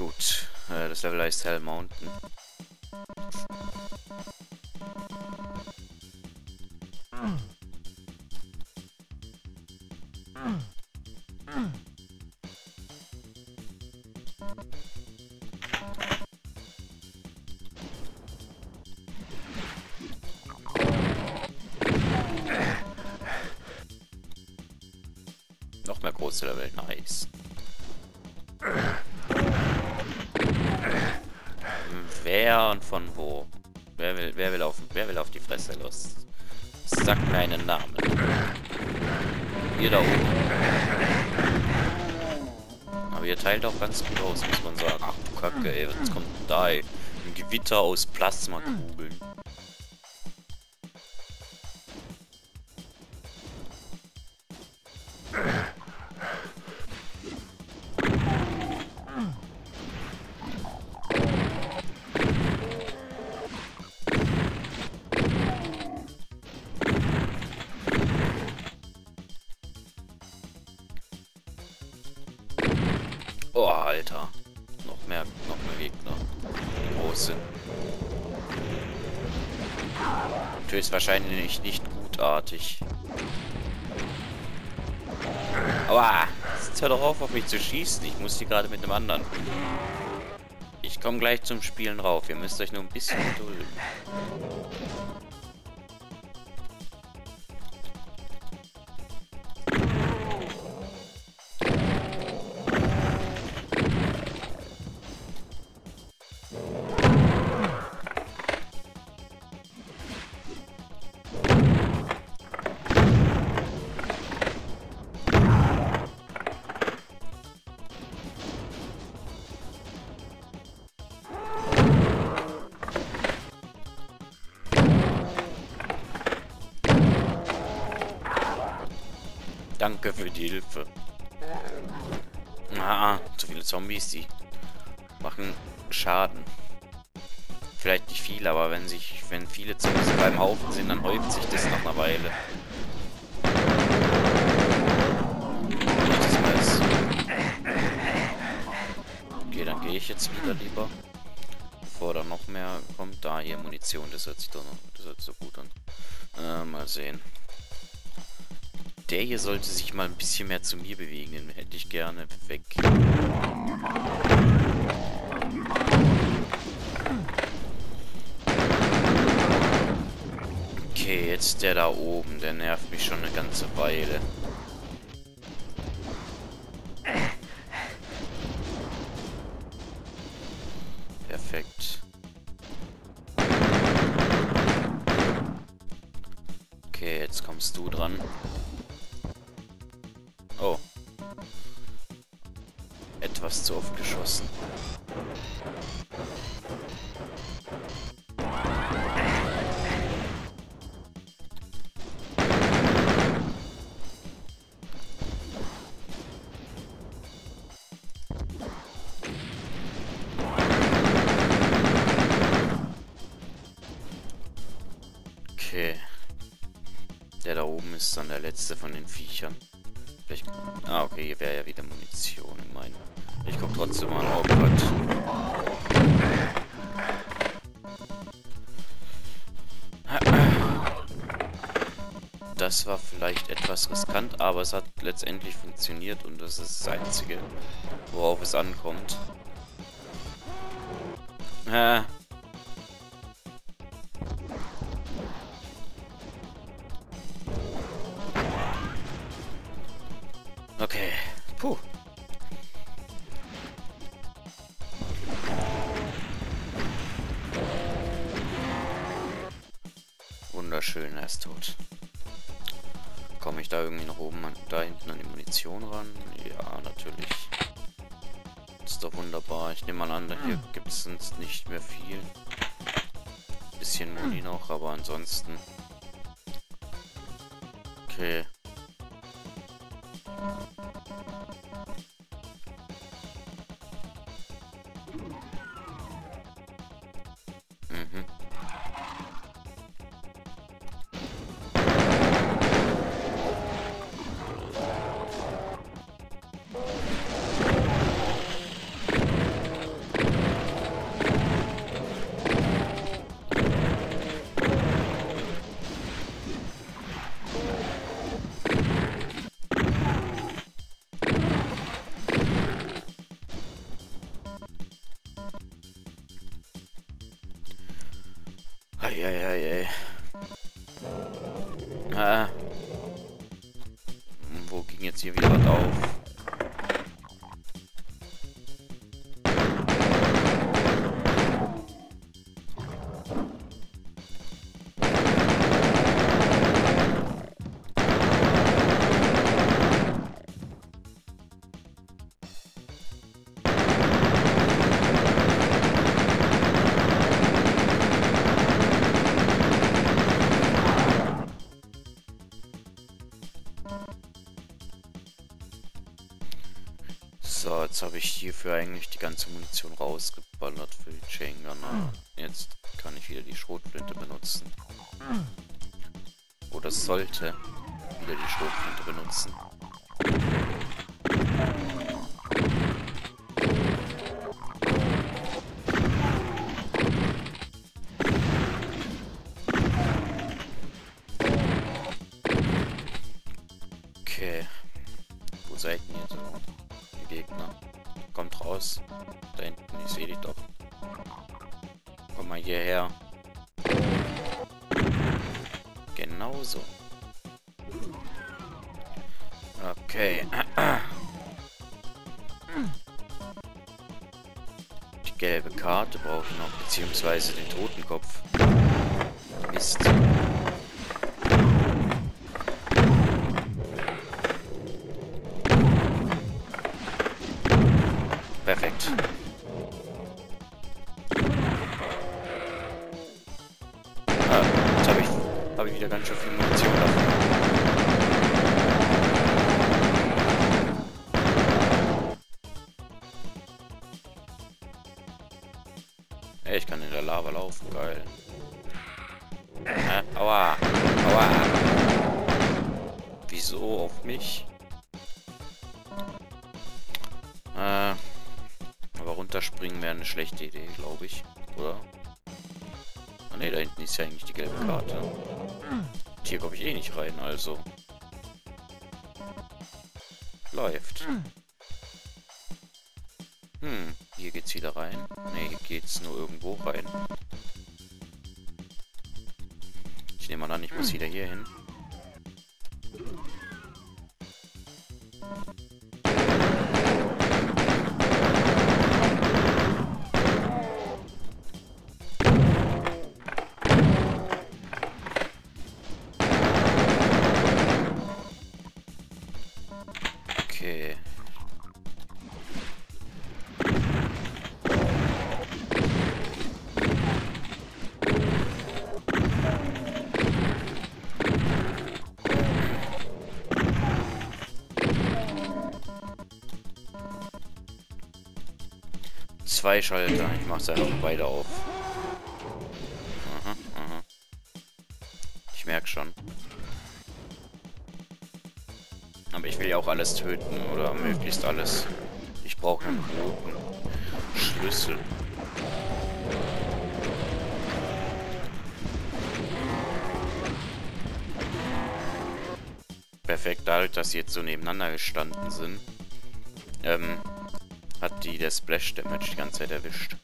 Gut, äh, das Level heißt Hell Mountain. Noch mehr große Level, nice. Wer und von wo? Wer will, wer will auf, wer will auf die Fresse los? Sag mir einen Namen. Ihr da oben. Aber ihr teilt auch ganz gut aus, muss man sagen. Ach du Kacke, ey, was kommt denn da? Ein Gewitter aus Plasmakugeln. Mehr, noch mehr Gegner. Die groß sind. Höchstwahrscheinlich nicht gutartig. Aua! Jetzt hör doch auf, auf mich zu schießen. Ich muss hier gerade mit einem anderen. Ich komme gleich zum Spielen rauf. Ihr müsst euch nur ein bisschen gedulden. Danke für die Hilfe. Ah, zu viele Zombies, die machen Schaden. Vielleicht nicht viel, aber wenn sich, wenn viele Zombies beim Haufen sind, dann häuft sich das nach einer Weile. Okay, dann gehe ich jetzt wieder lieber. Bevor da noch mehr kommt. Da hier Munition, das hört sich doch noch, das hört sich so gut an. Äh, mal sehen der hier sollte sich mal ein bisschen mehr zu mir bewegen. Den hätte ich gerne weg. Okay, jetzt der da oben. Der nervt mich schon eine ganze Weile. Etwas zu oft geschossen. Okay. Der da oben ist dann der letzte von den Viechern. Vielleicht... Ah, okay, hier wäre ja wieder Munition. Ich meine, ich guck trotzdem mal. Oh Gott. Das war vielleicht etwas riskant, aber es hat letztendlich funktioniert und das ist das Einzige, worauf es ankommt. Äh, Okay. Puh. Wunderschön, er ist tot. Komme ich da irgendwie nach oben, an, da hinten an die Munition ran? Ja, natürlich. Ist doch wunderbar. Ich nehme mal an, hier gibt es sonst nicht mehr viel. Bisschen Muni noch, aber ansonsten... Okay. Auf? Jetzt habe ich hierfür eigentlich die ganze Munition rausgeballert für die Chain. Jetzt kann ich wieder die Schrotflinte benutzen. Oder sollte wieder die Schrotflinte benutzen. Okay. Wo seid ihr so? Gegner. Kommt raus. Da hinten, ich sehe dich doch. Komm mal hierher. Genauso. Okay. Die gelbe Karte brauche ich noch, beziehungsweise den Totenkopf. Mist. Wieder ganz schön viel Munition dafür. Ey, ich kann in der Lava laufen, geil. Hä? Aua! Aua! Wieso auf mich? Äh, aber runterspringen wäre eine schlechte Idee, glaube ich. Oder? Ne, da hinten ist ja eigentlich die gelbe Karte. Und hier komme ich eh nicht rein, also. Läuft. Hm, hier geht's wieder rein. Ne, hier geht's nur irgendwo rein. Ich nehme mal an, ich muss wieder hier hin. Zwei Schalter. Ich mach's einfach beide auf. Aha, aha. Ich merk schon. Aber ich will ja auch alles töten oder möglichst alles. Ich brauche einen roten Schlüssel. Perfekt, dadurch, dass sie jetzt so nebeneinander gestanden sind, ähm, hat die der Splash Damage die ganze Zeit erwischt.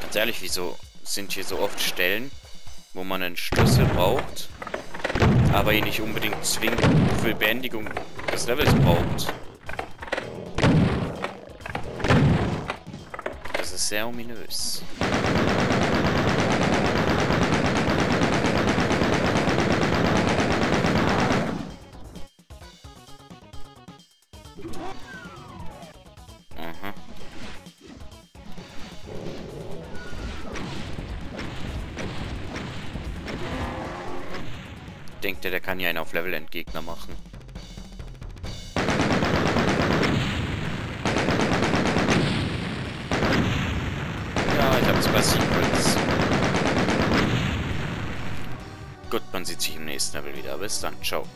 Ganz ehrlich, wieso sind hier so oft Stellen, wo man einen Schlüssel braucht, aber ihn nicht unbedingt zwingend für Beendigung des Levels braucht? Das ist sehr ominös. Denkt er, der kann ja einen auf Level-Endgegner machen. Ja, ich habe zwei Secrets. Gut, man sieht sich im nächsten Level wieder. Bis dann, ciao.